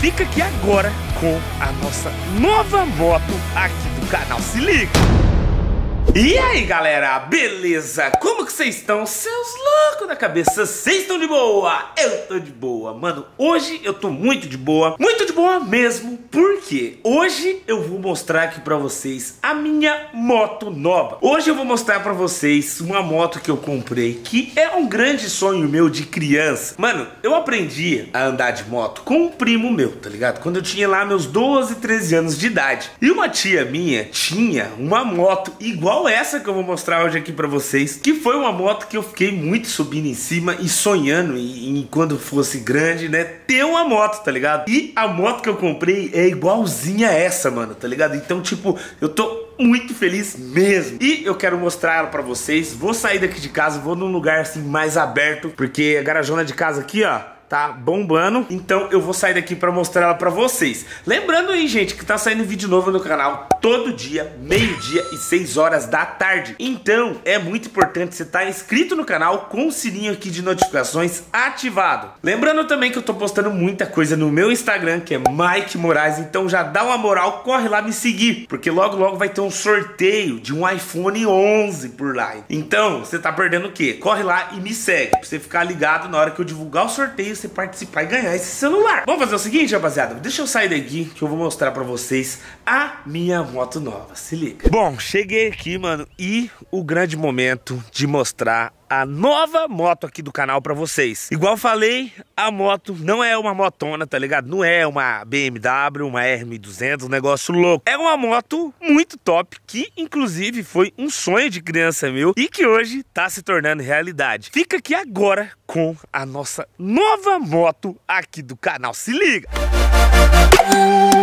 Fica aqui agora com a nossa nova moto aqui do canal. Se liga! E aí galera, beleza? Como que vocês estão? Seus loucos da cabeça, vocês estão de boa? Eu tô de boa, mano Hoje eu tô muito de boa, muito de boa mesmo Porque hoje eu vou mostrar aqui pra vocês a minha moto nova Hoje eu vou mostrar pra vocês uma moto que eu comprei Que é um grande sonho meu de criança Mano, eu aprendi a andar de moto com um primo meu, tá ligado? Quando eu tinha lá meus 12, 13 anos de idade E uma tia minha tinha uma moto igual igual essa que eu vou mostrar hoje aqui pra vocês, que foi uma moto que eu fiquei muito subindo em cima e sonhando em quando fosse grande, né, ter uma moto, tá ligado? E a moto que eu comprei é igualzinha a essa, mano, tá ligado? Então, tipo, eu tô muito feliz mesmo. E eu quero mostrar ela pra vocês. Vou sair daqui de casa, vou num lugar assim mais aberto, porque a garajona de casa aqui, ó, tá bombando. Então eu vou sair daqui para mostrar ela para vocês. Lembrando aí, gente, que tá saindo vídeo novo no canal todo dia, meio-dia e 6 horas da tarde. Então é muito importante você estar tá inscrito no canal com o sininho aqui de notificações ativado. Lembrando também que eu tô postando muita coisa no meu Instagram, que é Mike Moraes. Então já dá uma moral, corre lá me seguir, porque logo logo vai ter um sorteio de um iPhone 11 por lá. Então, você tá perdendo o quê? Corre lá e me segue, pra você ficar ligado na hora que eu divulgar o sorteio você participar e ganhar esse celular. Vamos fazer o seguinte, rapaziada? Deixa eu sair daqui que eu vou mostrar pra vocês a minha moto nova. Se liga. Bom, cheguei aqui, mano, e o grande momento de mostrar a nova moto aqui do canal para vocês. Igual falei, a moto não é uma motona, tá ligado? Não é uma BMW, uma RM200, um negócio louco. É uma moto muito top, que inclusive foi um sonho de criança meu e que hoje tá se tornando realidade. Fica aqui agora com a nossa nova moto aqui do canal. Se liga! Música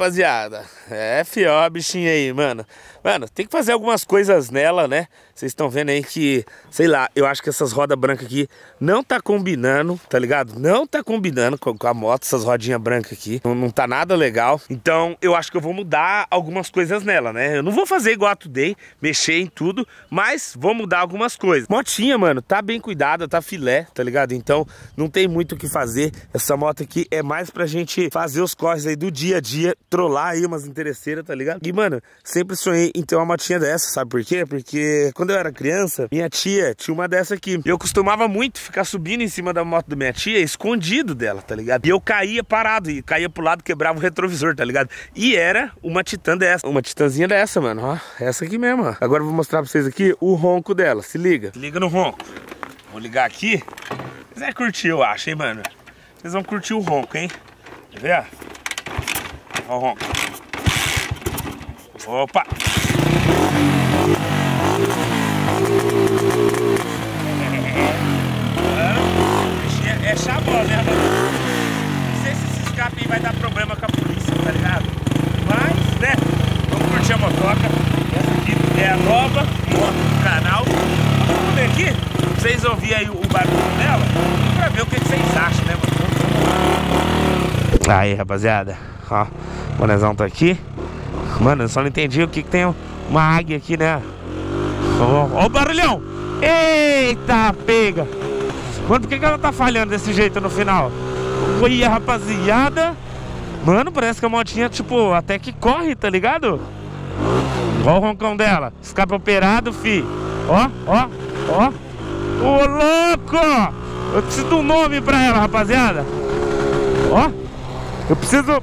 rapaziada. É fió a bichinha aí, mano. Mano, tem que fazer algumas coisas nela, né? Vocês estão vendo aí que, sei lá, eu acho que essas rodas brancas aqui não tá combinando, tá ligado? Não tá combinando com, com a moto, essas rodinhas brancas aqui. Não, não, tá nada legal. Então, eu acho que eu vou mudar algumas coisas nela, né? Eu não vou fazer igual a Today, mexer em tudo, mas vou mudar algumas coisas. Motinha, mano, tá bem cuidada, tá filé, tá ligado? Então, não tem muito o que fazer. Essa moto aqui é mais pra gente fazer os corres aí do dia a dia, trollar aí umas interesseiras, tá ligado? E, mano, sempre sonhei em ter uma motinha dessa, sabe por quê? Porque quando eu era criança, minha tia tinha uma dessa aqui. Eu costumava muito ficar subindo em cima da moto da minha tia, escondido dela, tá ligado? E eu caía parado, e caía pro lado, quebrava o retrovisor, tá ligado? E era uma Titã dessa, uma Titãzinha dessa, mano, ó. Essa aqui mesmo, ó. Agora eu vou mostrar pra vocês aqui o ronco dela, se liga. Se liga no ronco. Vou ligar aqui. Vocês vão curtir, eu acho, hein, mano? Vocês vão curtir o ronco, hein? Quer ver? Ó o ronco. Opa! É, é chabola, né, mano? Não sei se esse escape aí vai dar problema com a polícia, tá ligado? Mas, né, vamos curtir a motoca. Essa aqui é a nova moto do canal. Vamos ver aqui, pra vocês ouvirem aí o barulho dela pra ver o que vocês acham, né, mano? Aí, rapaziada, ó, o bonezão tá aqui. Mano, eu só não entendi o que, que tem uma águia aqui, né? Ó, o barulhão! Eita, pega! Mano, por que, que ela tá falhando desse jeito no final? Oi, rapaziada! Mano, parece que a motinha, tipo, até que corre, tá ligado? Ó o roncão dela. Escape operado, fi. Ó, ó, ó. Ô, louco! Eu preciso de um nome pra ela, rapaziada. Ó. Eu preciso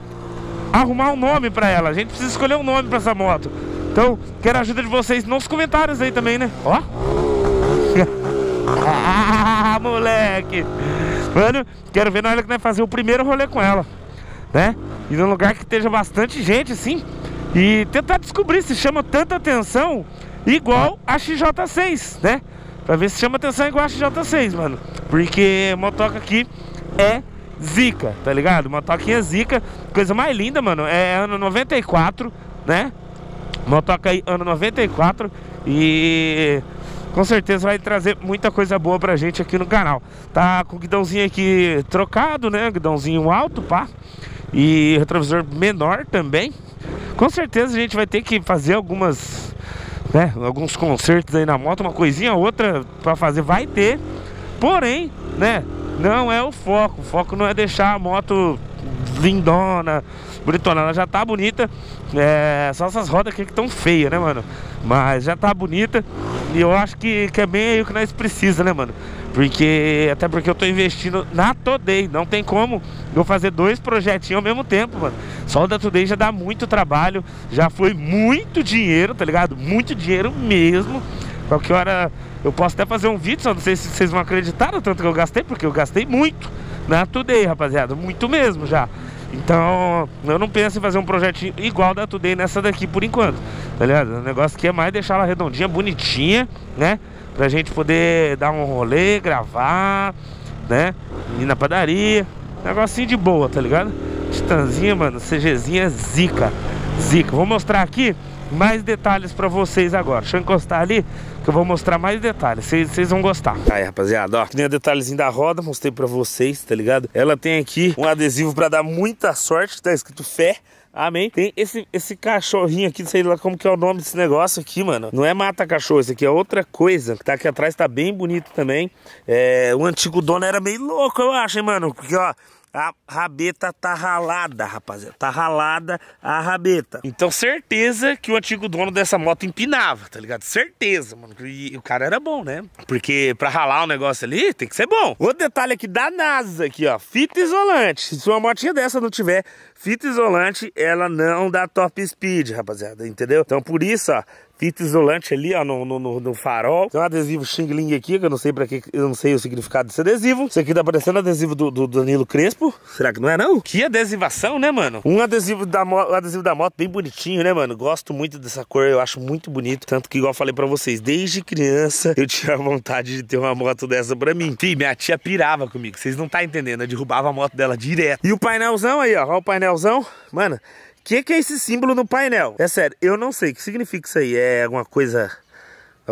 arrumar um nome pra ela. A gente precisa escolher um nome pra essa moto. Então, quero a ajuda de vocês nos comentários aí também, né? Ó. ah, moleque. Mano, quero ver na hora que nós fazer o primeiro rolê com ela. Né? E num lugar que esteja bastante gente, assim. E tentar descobrir se chama tanta atenção igual a XJ6, né? Pra ver se chama atenção igual a XJ6, mano. Porque motoca aqui é zica, tá ligado? Motoquinha zica, coisa mais linda, mano. É ano 94, né? Motoca aí, ano 94. E com certeza vai trazer muita coisa boa pra gente aqui no canal. Tá com o guidãozinho aqui trocado, né? Guidãozinho alto, pá. E retrovisor menor também. Com certeza a gente vai ter que fazer algumas, né? Alguns consertos aí na moto, uma coisinha outra pra fazer vai ter. Porém, né? Não é o foco. O foco não é deixar a moto lindona, bonitona. Ela já tá bonita. É, só essas rodas aqui que estão feias, né, mano? Mas já tá bonita. E eu acho que, que é bem aí o que nós precisamos, né, mano? Porque, até porque eu tô investindo na Today. Não tem como eu fazer dois projetinhos ao mesmo tempo, mano. Só o da Today já dá muito trabalho. Já foi muito dinheiro, tá ligado? Muito dinheiro mesmo. Qualquer hora eu posso até fazer um vídeo, só não sei se vocês vão acreditar no tanto que eu gastei, porque eu gastei muito na Today, rapaziada. Muito mesmo já. Então, eu não penso em fazer um projetinho igual da Today nessa daqui por enquanto, tá ligado? O negócio aqui é mais deixar ela redondinha, bonitinha, né? Pra gente poder dar um rolê, gravar, né? Ir na padaria, negocinho de boa, tá ligado? Titanzinha, mano, CGzinha zica, zica. Vou mostrar aqui mais detalhes pra vocês agora. Deixa eu encostar ali que eu vou mostrar mais detalhes. Vocês vão gostar. Aí, rapaziada, ó. Tem o detalhezinho da roda, mostrei pra vocês, tá ligado? Ela tem aqui um adesivo pra dar muita sorte, tá escrito fé. Amém. Tem esse, esse cachorrinho aqui, não sei lá como que é o nome desse negócio aqui, mano. Não é mata-cachorro, isso aqui é outra coisa. Que tá aqui atrás, tá bem bonito também. É, o antigo dono era meio louco, eu acho, hein, mano. Porque, ó, a rabeta tá ralada, rapaziada. Tá ralada a rabeta. Então, certeza que o antigo dono dessa moto empinava, tá ligado? Certeza, mano. E o cara era bom, né? Porque pra ralar o negócio ali, tem que ser bom. Outro detalhe aqui da NASA, aqui, ó. Fita isolante. Se uma motinha dessa não tiver fita isolante, ela não dá top speed, rapaziada. Entendeu? Então, por isso, ó fita isolante ali, ó, no, no, no, farol. Tem um adesivo Xing Ling aqui, que eu não sei para que, eu não sei o significado desse adesivo. Isso aqui tá parecendo adesivo do, do, Danilo Crespo. Será que não é não? Que adesivação, né, mano? Um adesivo da, moto, um adesivo da moto bem bonitinho, né, mano? Gosto muito dessa cor, eu acho muito bonito. Tanto que, igual eu falei pra vocês, desde criança eu tinha vontade de ter uma moto dessa pra mim. Fih, minha tia pirava comigo, vocês não tá entendendo. Eu derrubava a moto dela direto. E o painelzão aí, ó, ó o painelzão. Mano, que, que é esse símbolo no painel? É sério, eu não sei. O que significa isso aí? É alguma coisa...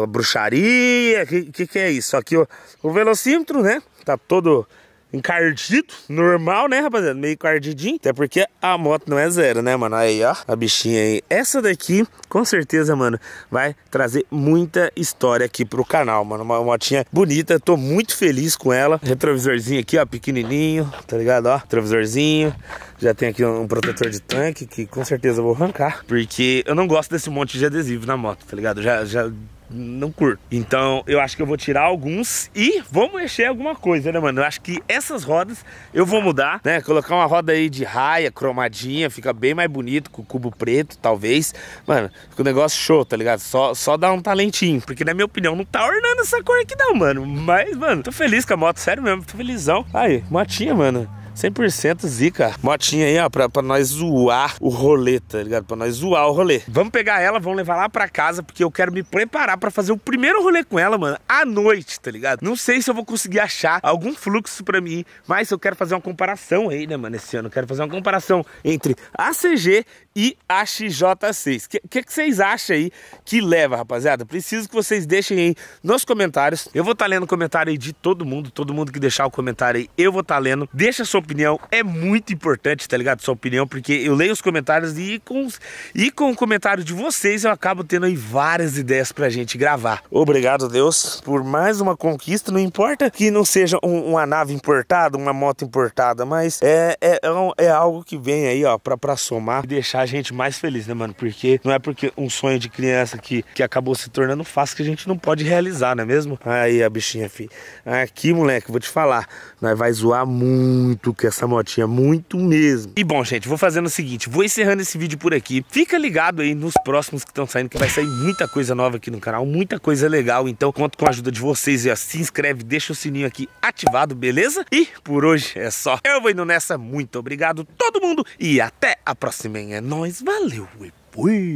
bruxaria? O que, que, que, é isso? Aqui o, o velocímetro, né? Tá todo encardido, normal, né, rapaziada? Meio encardidinho, até porque a moto não é zero, né, mano? Aí, ó, a bichinha aí. Essa daqui, com certeza, mano, vai trazer muita história aqui pro canal, mano. Uma motinha bonita, tô muito feliz com ela. Retrovisorzinho aqui, ó, pequenininho, tá ligado? Ó, retrovisorzinho. Já tem aqui um protetor de tanque que com certeza eu vou arrancar, porque eu não gosto desse monte de adesivo na moto, tá ligado? Já, já não curto. Então eu acho que eu vou tirar alguns e vou mexer alguma coisa, né, mano? Eu acho que essas rodas eu vou mudar, né? Colocar uma roda aí de raia, cromadinha, fica bem mais bonito, com cubo preto, talvez. Mano, fica um negócio show, tá ligado? Só, só dá um talentinho, porque na minha opinião não tá ornando essa cor aqui não, mano. Mas, mano, tô feliz com a moto, sério mesmo, tô felizão. Aí, motinha, mano. 100% zica. Motinha aí, ó, pra, pra nós zoar o rolê, tá ligado? Pra nós zoar o rolê. Vamos pegar ela, vamos levar lá pra casa, porque eu quero me preparar pra fazer o primeiro rolê com ela, mano, à noite, tá ligado? Não sei se eu vou conseguir achar algum fluxo pra mim, mas eu quero fazer uma comparação aí, né, mano, esse ano. Eu quero fazer uma comparação entre a CG e a XJ6. O que, que, que, vocês acham aí que leva, rapaziada? Preciso que vocês deixem aí nos comentários. Eu vou estar tá lendo o comentário aí de todo mundo, todo mundo que deixar o comentário aí, eu vou estar tá lendo. Deixa sua opinião, é muito importante, tá ligado? Sua opinião, porque eu leio os comentários e com, e com o comentário de vocês eu acabo tendo aí várias ideias pra gente gravar. Obrigado, Deus, por mais uma conquista. Não importa que não seja um, uma nave importada, uma moto importada, mas é, é, é, é algo que vem aí, ó, pra, pra somar e deixar a gente mais feliz, né, mano? Porque não é porque um sonho de criança que, que acabou se tornando fácil que a gente não pode realizar, não é mesmo? Aí a bichinha, fi. Aqui, moleque, vou te falar. Nós vai zoar muito com essa motinha, muito mesmo. E bom, gente, vou fazendo o seguinte, vou encerrando esse vídeo por aqui. Fica ligado aí nos próximos que estão saindo, que vai sair muita coisa nova aqui no canal, muita coisa legal. Então, conto com a ajuda de vocês e se inscreve, deixa o sininho aqui ativado, beleza? E por hoje é só. Eu vou indo nessa. Muito obrigado todo mundo e até a próxima. É nóis, valeu e fui!